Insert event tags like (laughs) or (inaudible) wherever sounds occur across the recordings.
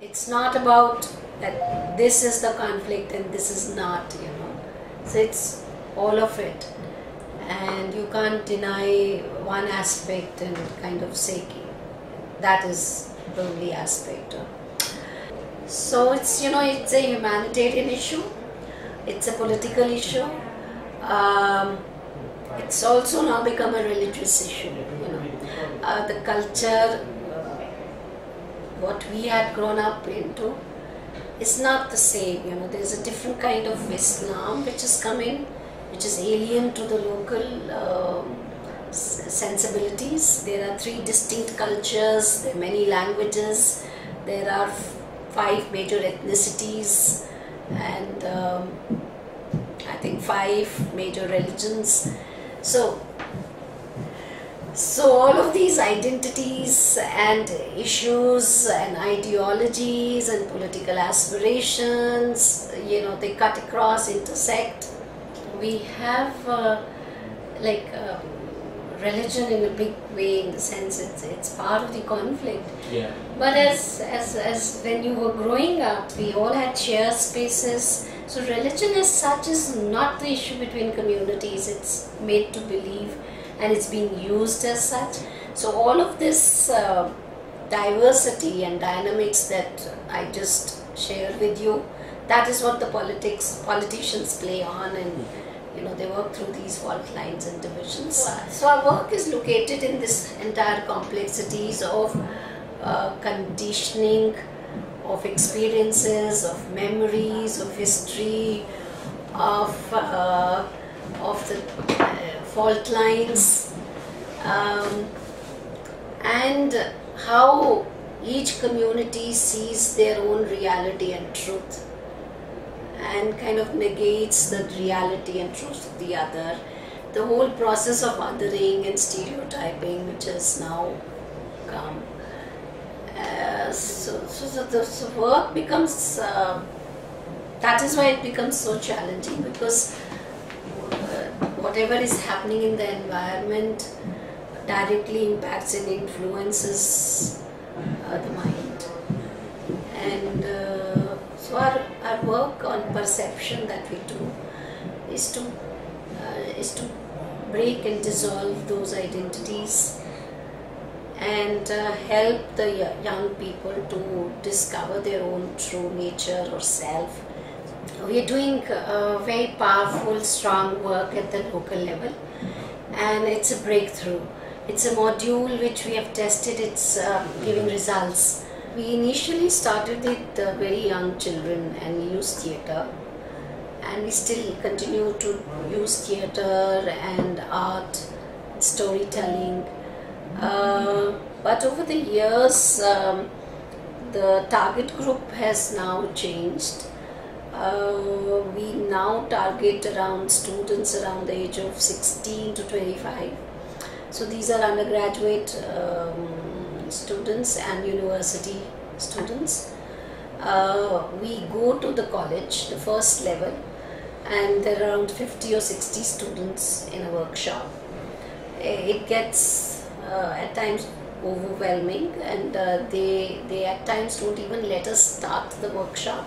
It's not about that this is the conflict and this is not, you know. So it's all of it. And you can't deny one aspect and kind of say that is the only aspect. So it's, you know, it's a humanitarian issue, it's a political issue. Um, it's also now become a religious issue, you know. Uh, the culture what we had grown up into is not the same. You know, there's a different kind of Islam which is coming, which is alien to the local um, sensibilities. There are three distinct cultures, there are many languages, there are five major ethnicities, and um, I think five major religions. So so all of these identities and issues and ideologies and political aspirations, you know, they cut across, intersect. We have uh, like uh, religion in a big way in the sense it's, it's part of the conflict. Yeah. But as, as, as when you were growing up, we all had shared spaces. So religion as such is not the issue between communities. It's made to believe and it's being used as such. So all of this uh, diversity and dynamics that I just shared with you, that is what the politics politicians play on and you know they work through these fault lines and divisions. So our work is located in this entire complexities of uh, conditioning, of experiences, of memories, of history, of uh, of the uh, fault lines um, and how each community sees their own reality and truth and kind of negates the reality and truth of the other. The whole process of othering and stereotyping, which has now come. Uh, so, so, so the so work becomes, uh, that is why it becomes so challenging because whatever is happening in the environment directly impacts and influences uh, the mind. And uh, so our, our work on perception that we do is to uh, is to break and dissolve those identities and uh, help the young people to discover their own true nature or self we are doing very powerful, strong work at the local level, and it's a breakthrough. It's a module which we have tested, it's uh, giving results. We initially started with uh, very young children and used theatre, and we still continue to use theatre and art, storytelling. Uh, but over the years, um, the target group has now changed uh, we now target around students around the age of 16 to 25 so these are undergraduate um, students and university students. Uh, we go to the college the first level and there are around 50 or 60 students in a workshop. It gets uh, at times overwhelming and uh, they they at times don't even let us start the workshop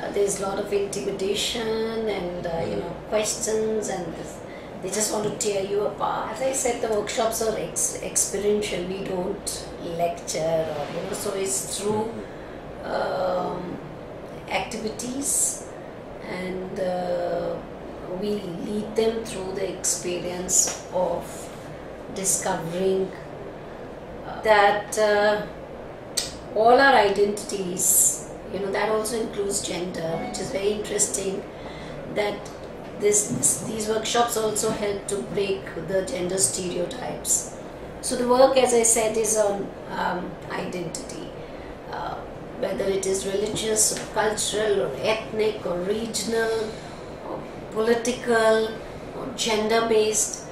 uh, there's a lot of intimidation and uh, you know questions and they just want to tear you apart. As I said, the workshops are ex- experiential. We don't lecture or you know, so it's through um, activities and uh, we lead them through the experience of discovering uh, that uh, all our identities you know that also includes gender which is very interesting that this, these workshops also help to break the gender stereotypes. So the work as i said is on um, identity uh, whether it is religious or cultural or ethnic or regional or political or gender based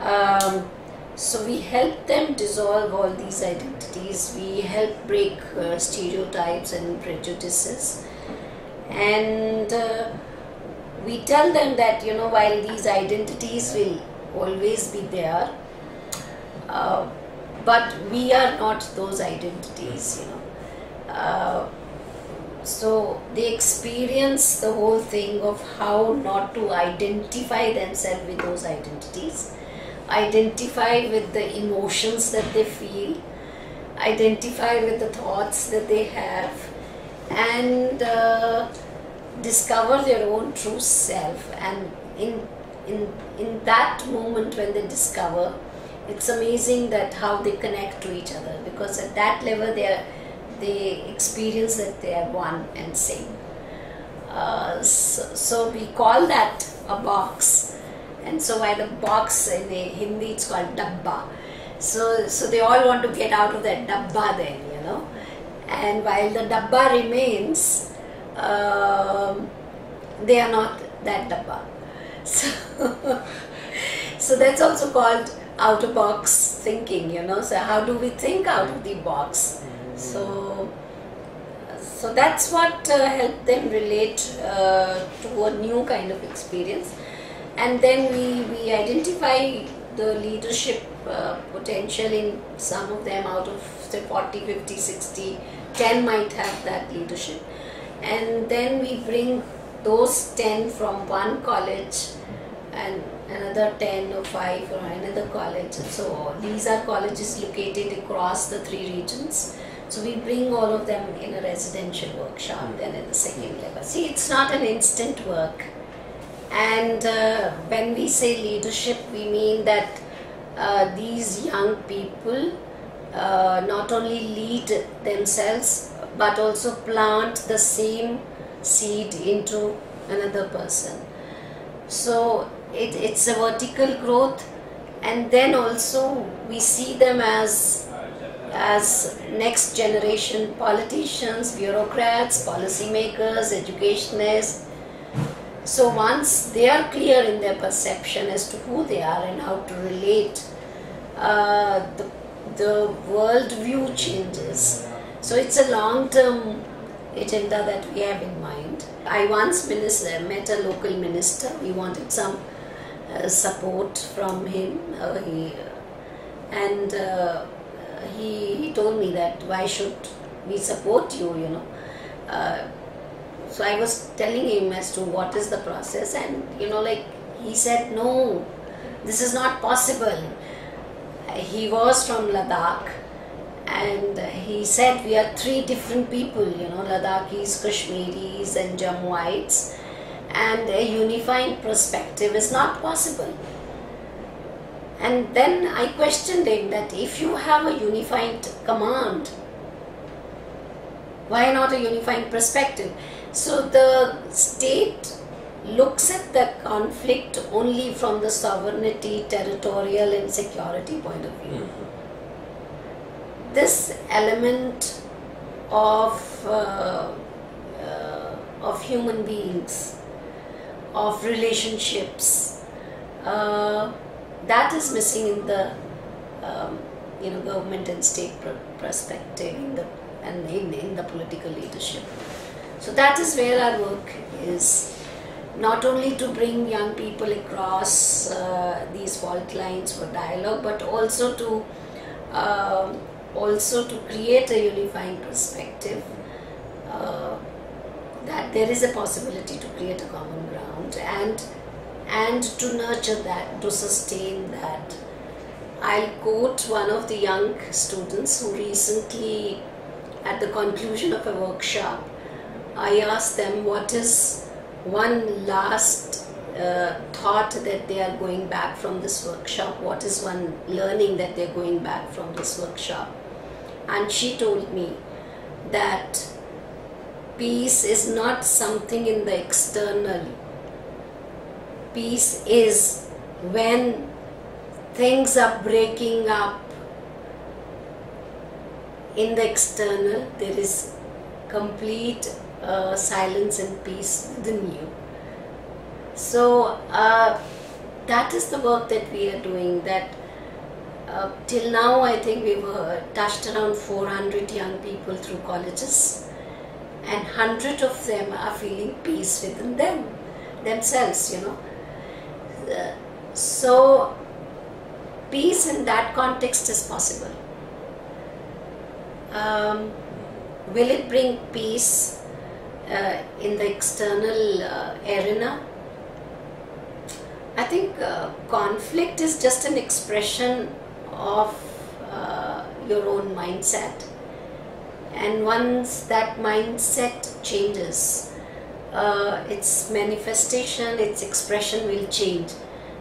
um, so we help them dissolve all these identities. We help break uh, stereotypes and prejudices. And uh, we tell them that, you know, while these identities will always be there, uh, but we are not those identities, you know. uh, so they experience the whole thing of how not to identify themselves with those identities identify with the emotions that they feel identify with the thoughts that they have and uh, discover their own true self. And in in in that moment when they discover it's amazing that how they connect to each other because at that level they are they experience that they are one and same. Uh, so, so we call that a box and so by the box in hindi it's called dabba so so they all want to get out of that dabba then you know and while the dabba remains um, they are not that dabba (laughs) so, so that's also called out of box thinking, you know. So how do we think out of the box? So, so that's what uh, helped them relate uh, to a new kind of experience. And then we, we identify the leadership uh, potential in some of them out of say 40, 50, 60, 10 might have that leadership. And then we bring those 10 from one college and another 10 or 5 or another college. So these are colleges located across the three regions. So we bring all of them in a residential workshop then at the second level. See, it's not an instant work. And uh, when we say leadership, we mean that uh, these young people uh, not only lead themselves but also plant the same seed into another person. So it, it's a vertical growth and then also we see them as as next generation politicians, bureaucrats, policymakers, educationists. So once they are clear in their perception as to who they are and how to relate, uh, the, the world view changes. So it's a long-term agenda that we have in mind. I once minister, met a local minister. We wanted some uh, support from him. Uh, he, and uh, he, he told me that why should we support you, you know. So I was telling him as to what is the process and you know like he said no, this is not possible. He was from Ladakh and he said we are three different people, you know, Ladakhis, Kashmiris and Jammuites and a unifying perspective is not possible. And then I questioned him that if you have a unified command, why not a unifying perspective? So the state looks at the conflict only from the sovereignty, territorial, and security point of view. Mm-hmm. This element of uh, uh, of human beings of relationships uh, that is missing in the um, you know government and state perspective in the and in, in the political leadership so that is where our work is not only to bring young people across uh, these fault lines for dialogue but also to uh, also to create a unifying perspective uh, that there is a possibility to create a common ground and and to nurture that, to sustain that. I'll quote one of the young students who recently, at the conclusion of a workshop, I asked them what is one last uh, thought that they are going back from this workshop, what is one learning that they're going back from this workshop. And she told me that peace is not something in the external. Peace is when things are breaking up in the external, there is complete uh, silence and peace within you. So, uh, that is the work that we are doing. That uh, till now, I think we've uh, touched around 400 young people through colleges and hundred of them are feeling peace within them themselves you know so peace in that context is possible um, will it bring peace uh, in the external uh, arena? I think uh, conflict is just an expression of uh, your own mindset. And once that mindset changes, uh, its manifestation, its expression will change.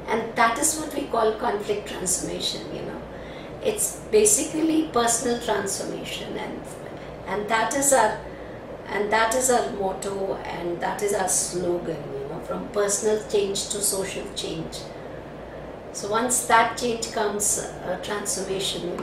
And that is what we call conflict transformation, you know. It's basically personal transformation and and that is our and that is our motto and that is our slogan, you know, from personal change to social change. So once that change comes, uh, transformation